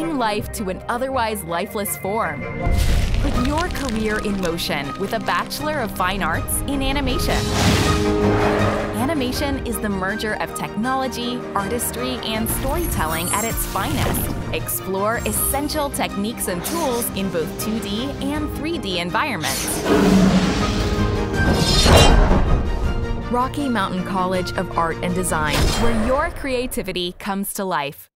Bring life to an otherwise lifeless form. Put your career in motion with a Bachelor of Fine Arts in Animation. Animation is the merger of technology, artistry, and storytelling at its finest. Explore essential techniques and tools in both 2D and 3D environments. Rocky Mountain College of Art and Design, where your creativity comes to life.